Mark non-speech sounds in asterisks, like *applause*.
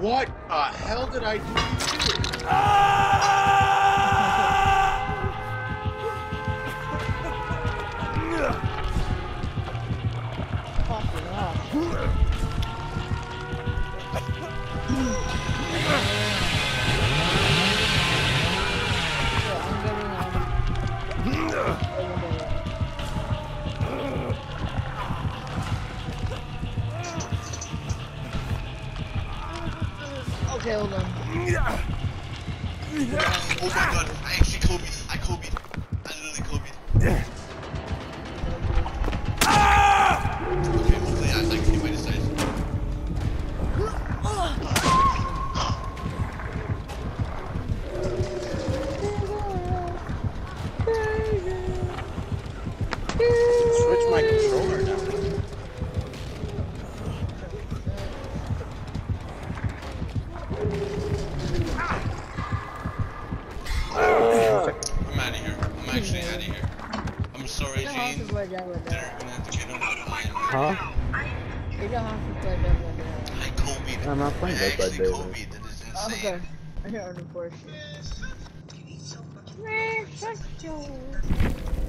What the hell did I do to you? Ah! *laughs* Fucking hell. Okay, hold on. Oh my god, I actually Kobe. I Kobe. I literally Kobe. Okay, hopefully I, I can get my decision. Switch my controller now. I'm out of here. I'm actually out of here. I'm sorry, You don't have Jane. to play Devil May They're gonna have to get on the line. Huh? Don't have to play Devil May Cry. I Kobe. I'm not playing I Dead by Daylight. Kobe. That is Okay. insane. I hear the question. Man, fuck you.